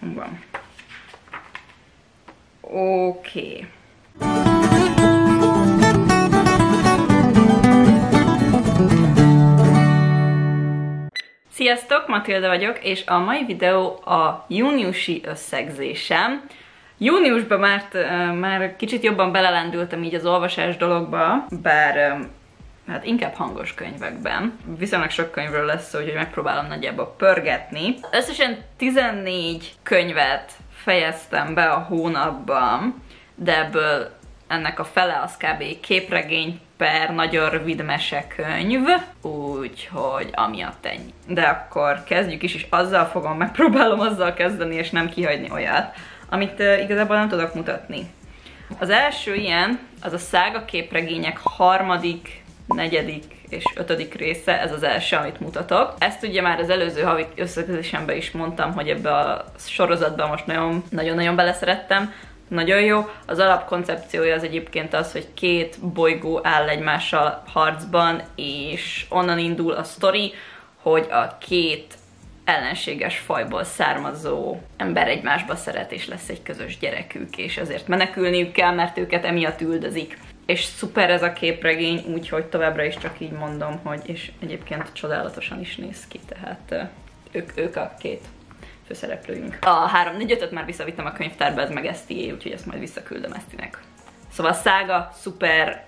Van. Oké. Okay. Sziasztok, Matilda vagyok, és a mai videó a júniusi összegzésem. Júniusban már, már kicsit jobban belelendültem így az olvasás dologba, bár hát inkább hangos könyvekben. Viszonylag sok könyvről lesz szó, úgyhogy megpróbálom nagyjából pörgetni. Összesen 14 könyvet fejeztem be a hónapban, de ebből ennek a fele az kb. képregény per nagyon rövid mesekönyv, úgyhogy amiatt ennyi. De akkor kezdjük is, és azzal fogom, megpróbálom azzal kezdeni, és nem kihagyni olyat, amit uh, igazából nem tudok mutatni. Az első ilyen, az a szága képregények harmadik, negyedik és ötödik része, ez az első, amit mutatok. Ezt ugye már az előző havi összekezésemben is mondtam, hogy ebbe a sorozatban most nagyon-nagyon beleszerettem, nagyon jó. Az alapkoncepciója az egyébként az, hogy két bolygó áll egymással harcban, és onnan indul a sztori, hogy a két ellenséges fajból származó ember egymásba szeret, és lesz egy közös gyerekük, és ezért menekülniük kell, mert őket emiatt üldözik. És szuper ez a képregény, úgyhogy továbbra is csak így mondom, hogy és egyébként csodálatosan is néz ki, tehát ők, ők a két főszereplőink. A 3 4 5 már visszavittem a könyvtárba, ez meg Esztié, úgyhogy ezt majd visszaküldöm Esztinek. Szóval a szága, szuper,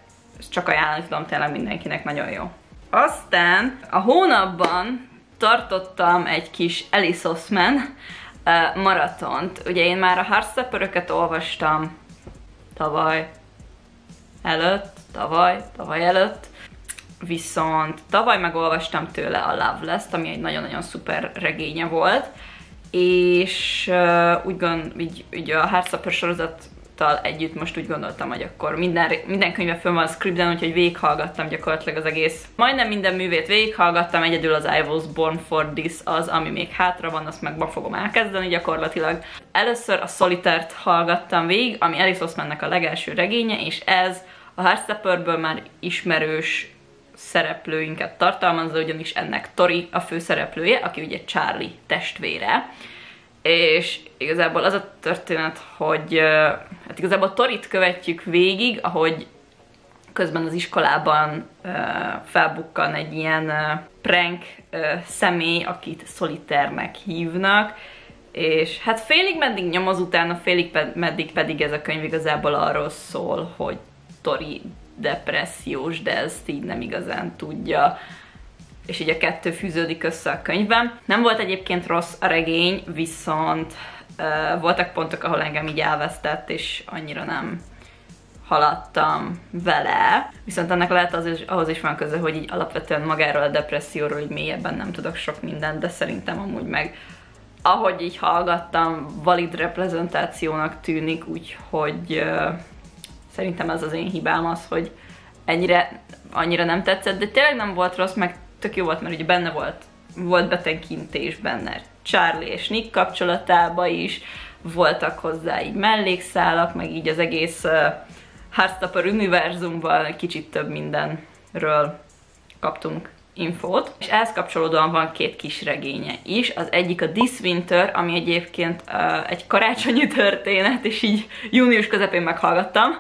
csak ajánlani tudom tényleg mindenkinek, nagyon jó. Aztán a hónapban tartottam egy kis Alice Osman maratont. Ugye én már a Heartstopper-öket olvastam tavaly előtt, tavaly, tavaly előtt, viszont tavaly megolvastam tőle a Loveless-t, ami egy nagyon-nagyon szuper regénye volt, és uh, úgy gond, így, így a Heartstopper sorozattal együtt most úgy gondoltam, hogy akkor minden, minden könyve fönn van a scripten, úgyhogy végighallgattam gyakorlatilag az egész. Majdnem minden művét végighallgattam, egyedül az I was born for this az, ami még hátra van, azt meg ma fogom elkezdeni gyakorlatilag. Először a Solitert hallgattam végig, ami Alice Osmannek a legelső regénye, és ez a Heartstopperből már ismerős szereplőinket tartalmazza, ugyanis ennek Tori a főszereplője, aki ugye Charlie testvére. És igazából az a történet, hogy hát igazából Torit követjük végig, ahogy közben az iskolában felbukkan egy ilyen prank uh, személy, akit szoliternek hívnak, és hát félig meddig nyomoz utána, félig ped- meddig pedig ez a könyv igazából arról szól, hogy Tori depressziós, de ezt így nem igazán tudja és így a kettő fűződik össze a könyvben. Nem volt egyébként rossz a regény, viszont uh, voltak pontok, ahol engem így elvesztett, és annyira nem haladtam vele. Viszont ennek lehet az is, ahhoz is van köze, hogy így alapvetően magáról a depresszióról így mélyebben nem tudok sok mindent, de szerintem amúgy meg ahogy így hallgattam, valid reprezentációnak tűnik, úgyhogy uh, Szerintem ez az én hibám az, hogy ennyire, annyira nem tetszett, de tényleg nem volt rossz, meg tök jó volt, mert ugye benne volt, volt betekintés benne. Charlie és Nick kapcsolatába is, voltak hozzá így mellékszálak, meg így az egész uh, Heartstopper univerzumban kicsit több mindenről kaptunk infót. És ehhez kapcsolódóan van két kis regénye is. Az egyik a This Winter, ami egyébként uh, egy karácsonyi történet, és így június közepén meghallgattam,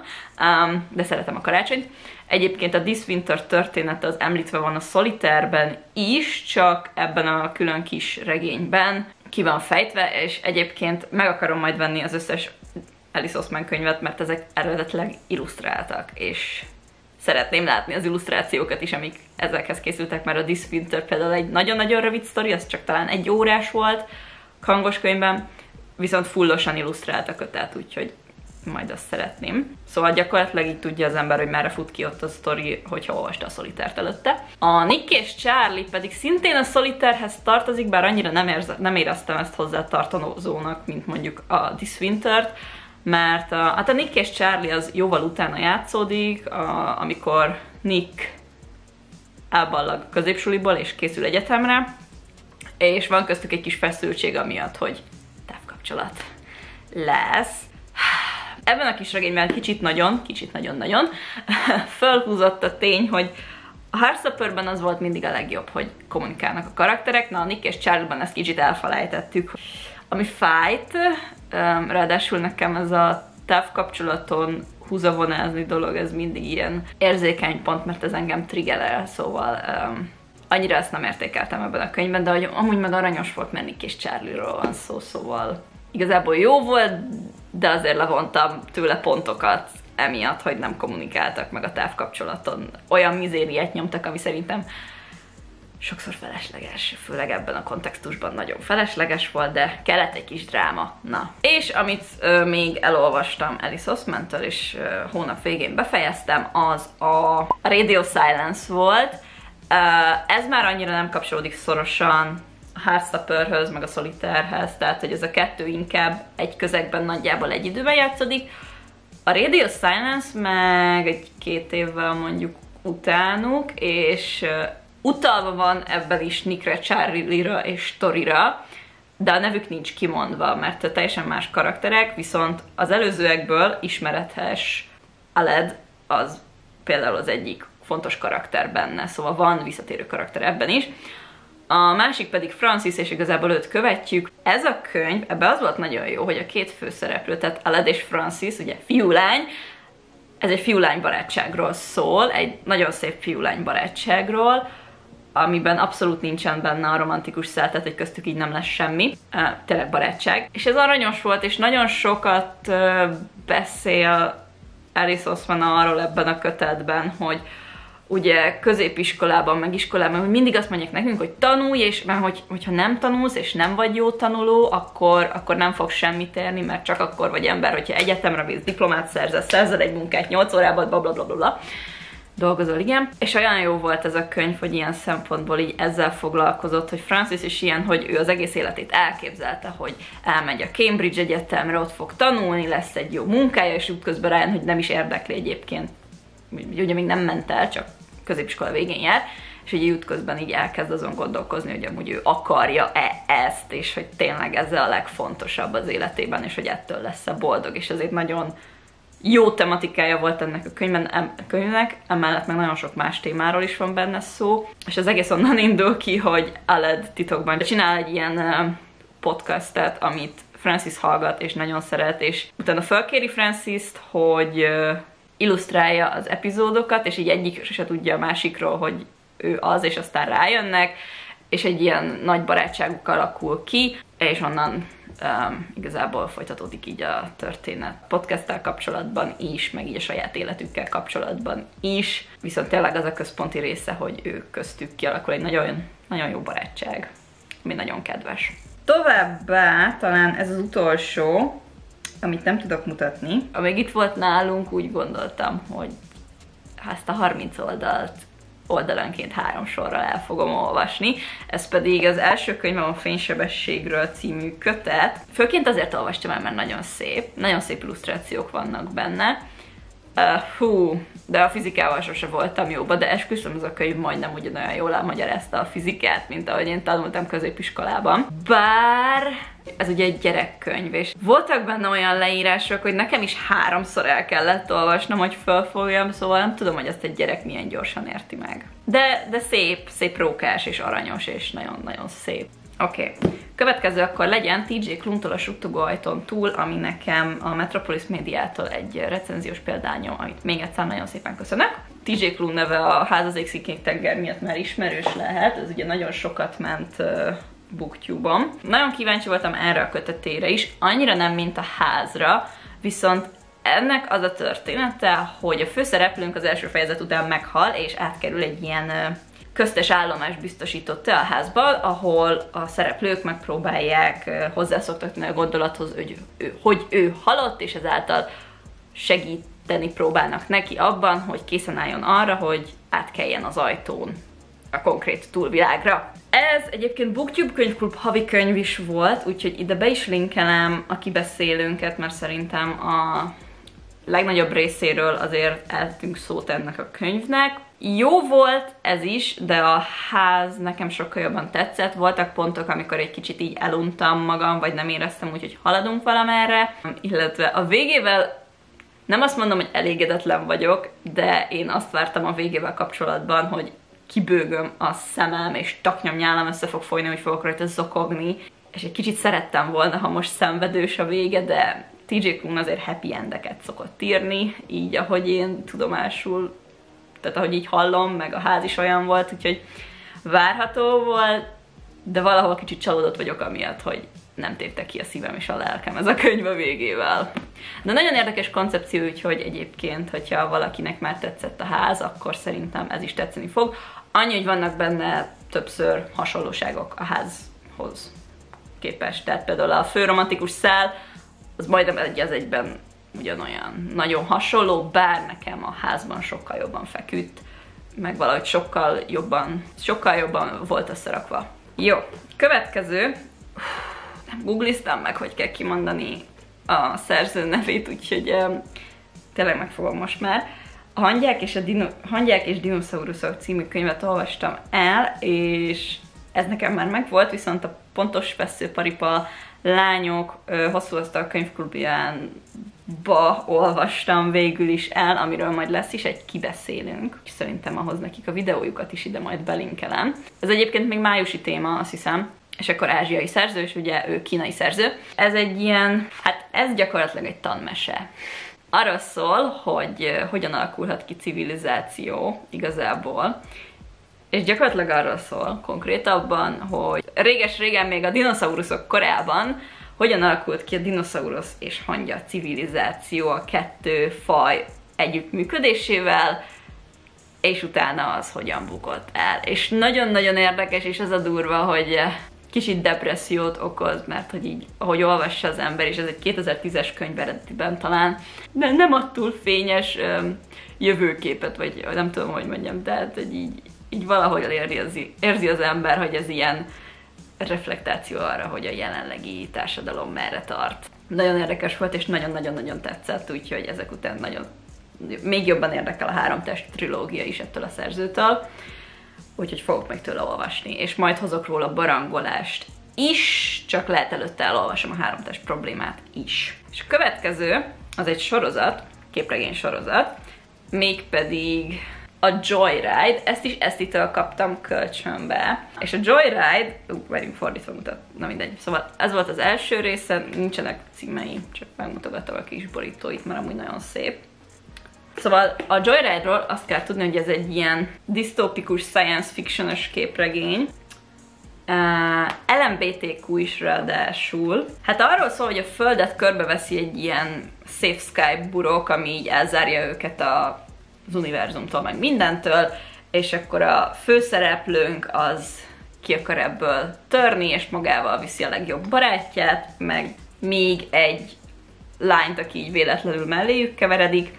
um, de szeretem a karácsonyt. Egyébként a This Winter története az említve van a Solitaire-ben is, csak ebben a külön kis regényben ki van fejtve, és egyébként meg akarom majd venni az összes Alice Osman könyvet, mert ezek eredetileg illusztráltak, és szeretném látni az illusztrációkat is, amik ezekhez készültek, mert a This Winter például egy nagyon-nagyon rövid sztori, az csak talán egy órás volt hangos könyvben, viszont fullosan illusztrált a kötet, úgyhogy majd azt szeretném. Szóval gyakorlatilag így tudja az ember, hogy merre fut ki ott a sztori, hogyha olvasta a szolitárt előtte. A Nick és Charlie pedig szintén a szolitárhez tartozik, bár annyira nem, érze, nem éreztem ezt hozzá tartozónak, mint mondjuk a This Winter-t, mert a, hát a Nick és Charlie az jóval utána játszódik, a, amikor Nick elballag középsuliból és készül egyetemre, és van köztük egy kis feszültség amiatt, hogy távkapcsolat lesz. Ebben a kis regényben kicsit nagyon, kicsit nagyon-nagyon fölhúzott a tény, hogy a Heartstopperben az volt mindig a legjobb, hogy kommunikálnak a karakterek, na a Nick és Charlie-ban ezt kicsit elfelejtettük. ami fájt, ráadásul nekem ez a távkapcsolaton húzavonázni dolog, ez mindig ilyen érzékeny pont, mert ez engem triggerel, szóval um, annyira ezt nem értékeltem ebben a könyvben, de hogy amúgy meg aranyos volt menni kis Charlie-ról van szó, szóval igazából jó volt, de azért levontam tőle pontokat emiatt, hogy nem kommunikáltak meg a távkapcsolaton. Olyan mizériát nyomtak, ami szerintem sokszor felesleges, főleg ebben a kontextusban nagyon felesleges volt, de kellett egy kis dráma. Na. És amit ö, még elolvastam Alice Osman-től, és ö, hónap végén befejeztem, az a Radio Silence volt. Ö, ez már annyira nem kapcsolódik szorosan a Heartstopperhöz, meg a Solitaire-hez, tehát hogy ez a kettő inkább egy közegben nagyjából egy időben játszódik. A Radio Silence meg egy két évvel mondjuk utánuk, és utalva van ebben is Nickre, Charlie-ra és Torira, de a nevük nincs kimondva, mert teljesen más karakterek, viszont az előzőekből ismeretes Aled az például az egyik fontos karakter benne, szóval van visszatérő karakter ebben is. A másik pedig Francis, és igazából őt követjük. Ez a könyv, ebbe az volt nagyon jó, hogy a két főszereplő, tehát Aled és Francis, ugye fiú-lány, ez egy fiú-lány barátságról szól, egy nagyon szép fiú-lány barátságról, amiben abszolút nincsen benne a romantikus szál, tehát hogy köztük így nem lesz semmi, tényleg barátság. És ez aranyos volt, és nagyon sokat beszél Alice Osman arról ebben a kötetben, hogy ugye középiskolában, meg iskolában, hogy mindig azt mondják nekünk, hogy tanulj, és mert hogy, hogyha nem tanulsz, és nem vagy jó tanuló, akkor, akkor nem fog semmit érni, mert csak akkor vagy ember, hogyha egyetemre mész, diplomát szerzesz, szerzel egy munkát 8 órában, bla bla bla bla. Dolgozol, igen. És olyan jó volt ez a könyv, hogy ilyen szempontból így ezzel foglalkozott, hogy Francis is ilyen, hogy ő az egész életét elképzelte, hogy elmegy a Cambridge Egyetemre, ott fog tanulni, lesz egy jó munkája, és útközben rájön, hogy nem is érdekli egyébként. Ugye még nem ment el, csak középiskola végén jár, és így útközben így elkezd azon gondolkozni, hogy amúgy ő akarja-e ezt, és hogy tényleg ez a legfontosabb az életében, és hogy ettől lesz-e boldog, és azért nagyon jó tematikája volt ennek a könyvben, em, könyvnek, emellett meg nagyon sok más témáról is van benne szó, és az egész onnan indul ki, hogy Aled titokban csinál egy ilyen podcastet, amit Francis hallgat és nagyon szeret, és utána felkéri Francis-t, hogy illusztrálja az epizódokat, és így egyik se tudja a másikról, hogy ő az, és aztán rájönnek, és egy ilyen nagy barátságuk alakul ki, és onnan um, igazából folytatódik így a történet podcasttel kapcsolatban is, meg így a saját életükkel kapcsolatban is, viszont tényleg az a központi része, hogy ők köztük kialakul egy nagyon, nagyon jó barátság, ami nagyon kedves. Továbbá talán ez az utolsó, amit nem tudok mutatni. Amíg itt volt nálunk, úgy gondoltam, hogy ezt a 30 oldalt oldalanként három sorral el fogom olvasni. Ez pedig az első könyvem a Fénysebességről című kötet. Főként azért olvastam el, mert nagyon szép. Nagyon szép illusztrációk vannak benne. Uh, hú, de a fizikával sose voltam jóba, de esküszöm, ez a könyv majdnem ugyanolyan jól elmagyarázta a fizikát, mint ahogy én tanultam középiskolában. Bár ez ugye egy gyerekkönyv, és voltak benne olyan leírások, hogy nekem is háromszor el kellett olvasnom, hogy felfogjam, szóval nem tudom, hogy ezt egy gyerek milyen gyorsan érti meg. De, de szép, szép rókás és aranyos, és nagyon-nagyon szép. Oké. Okay. Következő akkor legyen TJ Kluntól a suttogó ajtón túl, ami nekem a Metropolis Médiától egy recenziós példányom, amit még egyszer nagyon szépen köszönök. TJ Klun neve a házazék szikkék tenger miatt már ismerős lehet, ez ugye nagyon sokat ment booktube-on. Nagyon kíváncsi voltam erre a kötetére is, annyira nem, mint a házra, viszont ennek az a története, hogy a főszereplőnk az első fejezet után meghal, és átkerül egy ilyen köztes állomás biztosított a házban, ahol a szereplők megpróbálják hozzászoktatni a gondolathoz, hogy ő, hogy ő halott, és ezáltal segíteni próbálnak neki abban, hogy készen álljon arra, hogy átkeljen az ajtón a konkrét túlvilágra. Ez egyébként Booktube könyvklub havi könyv is volt, úgyhogy ide be is linkelem a kibeszélőnket, mert szerintem a legnagyobb részéről azért eltünk szót ennek a könyvnek. Jó volt ez is, de a ház nekem sokkal jobban tetszett. Voltak pontok, amikor egy kicsit így eluntam magam, vagy nem éreztem úgy, hogy haladunk valamerre. Illetve a végével nem azt mondom, hogy elégedetlen vagyok, de én azt vártam a végével kapcsolatban, hogy kibőgöm a szemem, és taknyom nyálam össze fog folyni, hogy fogok rajta zokogni. és egy kicsit szerettem volna, ha most szenvedős a vége, de TJ Klum azért happy endeket szokott írni, így ahogy én tudomásul, tehát ahogy így hallom, meg a ház is olyan volt, úgyhogy várható volt, de valahol kicsit csalódott vagyok amiatt, hogy nem tépte ki a szívem és a lelkem ez a könyv a végével. De nagyon érdekes koncepció, úgyhogy egyébként, hogyha valakinek már tetszett a ház, akkor szerintem ez is tetszeni fog. Annyi, hogy vannak benne többször hasonlóságok a házhoz képest. Tehát például a fő romantikus szál, az majdnem egy az egyben ugyanolyan. Nagyon hasonló, bár nekem a házban sokkal jobban feküdt, meg valahogy sokkal jobban, sokkal jobban volt összerakva. Jó, következő, nem googliztam meg, hogy kell kimondani a szerző nevét, úgyhogy um, tényleg megfogom most már. A Hangyák és, a Dino, Hangyák és Dinoszauruszok című könyvet olvastam el, és ez nekem már megvolt, viszont a pontos veszőparipa lányok hosszú asztal könyvklubján ba olvastam végül is el, amiről majd lesz is egy kibeszélünk, szerintem ahhoz nekik a videójukat is ide majd belinkelem. Ez egyébként még májusi téma, azt hiszem, és akkor ázsiai szerző, és ugye ő kínai szerző. Ez egy ilyen, hát ez gyakorlatilag egy tanmese. Arról szól, hogy hogyan alakulhat ki civilizáció igazából, és gyakorlatilag arról szól konkrétabban, hogy réges-régen még a dinoszauruszok korában hogyan alakult ki a dinoszaurusz és hangya civilizáció a kettő faj együttműködésével, és utána az hogyan bukott el. És nagyon-nagyon érdekes, és az a durva, hogy kicsit depressziót okoz, mert hogy így, ahogy olvassa az ember, és ez egy 2010-es könyv eredetiben talán, de nem attól fényes öm, jövőképet, vagy nem tudom, hogy mondjam, tehát hogy így, így valahogy érzi, érzi az ember, hogy ez ilyen reflektáció arra, hogy a jelenlegi társadalom merre tart. Nagyon érdekes volt, és nagyon-nagyon-nagyon tetszett, úgyhogy ezek után nagyon még jobban érdekel a három test trilógia is ettől a szerzőtől, úgyhogy fogok meg tőle olvasni, és majd hozok róla barangolást is, csak lehet előtte elolvasom a három test problémát is. És a következő, az egy sorozat, képregény sorozat, mégpedig a Joyride, ezt is Esztitől kaptam kölcsönbe. És a Joyride, ú, várjunk fordítva mutat, na mindegy. Szóval ez volt az első része, nincsenek címei, csak megmutogatom a kis borítóit, mert amúgy nagyon szép. Szóval a Joyride-ról azt kell tudni, hogy ez egy ilyen disztópikus science fictionos képregény, Uh, LMBTQ is ráadásul. Hát arról szól, hogy a Földet körbeveszi egy ilyen Safe Sky burok, ami így elzárja őket a az univerzumtól, meg mindentől, és akkor a főszereplőnk az ki akar ebből törni, és magával viszi a legjobb barátját, meg még egy lányt, aki így véletlenül melléjük keveredik,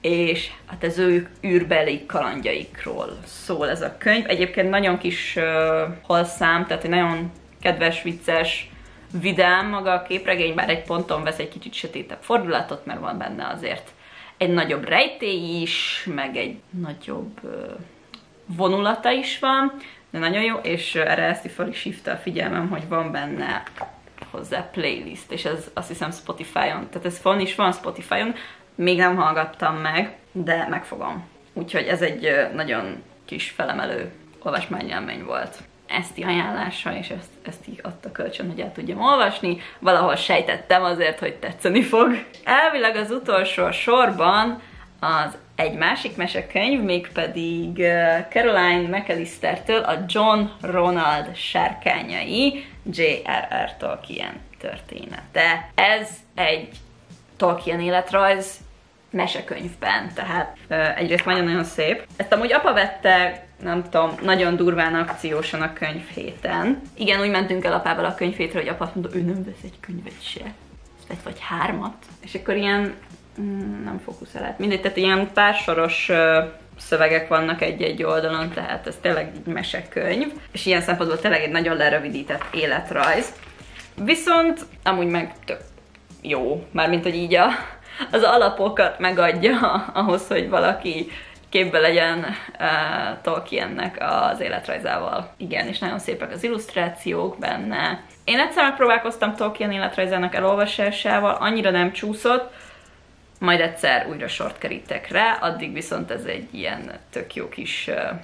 és hát ez ő űrbeli kalandjaikról szól ez a könyv. Egyébként nagyon kis uh, halszám, tehát egy nagyon kedves, vicces, vidám maga a képregény, bár egy ponton vesz egy kicsit sötétebb fordulatot, mert van benne azért egy nagyobb rejtély is, meg egy nagyobb vonulata is van, de nagyon jó, és erre ezt fel is hívta a figyelmem, hogy van benne hozzá playlist, és ez azt hiszem Spotify-on, tehát ez van is van Spotify-on, még nem hallgattam meg, de megfogom. Úgyhogy ez egy nagyon kis felemelő olvasmányélmény volt. Eszti ajánlása, és ezt, ezt így adta kölcsön, hogy el tudjam olvasni. Valahol sejtettem azért, hogy tetszeni fog. Elvileg az utolsó sorban az egy másik mesekönyv, mégpedig Caroline McAllister-től a John Ronald sárkányai J.R.R. Tolkien története. Ez egy Tolkien életrajz mesekönyvben, tehát egyrészt nagyon-nagyon szép. Ezt amúgy apa vette nem tudom, nagyon durván akciósan a könyv héten. Igen, úgy mentünk el apával a könyv hétre, hogy apa mondta, ő nem vesz egy könyvet se. Vett vagy hármat. És akkor ilyen, mm, nem fókuszált, mindegy, tehát ilyen pársoros szövegek vannak egy-egy oldalon, tehát ez tényleg egy mesekönyv, és ilyen szempontból tényleg egy nagyon lerövidített életrajz. Viszont amúgy meg tök jó, mármint hogy így a, az alapokat megadja ahhoz, hogy valaki képbe legyen uh, Tolkiennek az életrajzával. Igen, és nagyon szépek az illusztrációk benne. Én egyszer megpróbálkoztam Tolkien életrajzának elolvasásával, annyira nem csúszott, majd egyszer újra sort kerítek rá, addig viszont ez egy ilyen tök jó kis uh,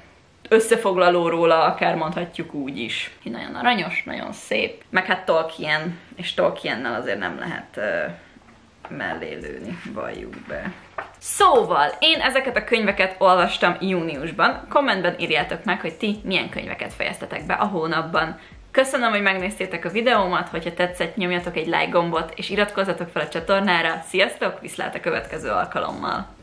összefoglaló róla, akár mondhatjuk úgy is. Nagyon aranyos, nagyon szép. Meg hát Tolkien, és Tolkiennel azért nem lehet uh, mellé lőni, valljuk be. Szóval, én ezeket a könyveket olvastam júniusban. Kommentben írjátok meg, hogy ti milyen könyveket fejeztetek be a hónapban. Köszönöm, hogy megnéztétek a videómat, hogyha tetszett, nyomjatok egy like gombot, és iratkozzatok fel a csatornára. Sziasztok, viszlát a következő alkalommal!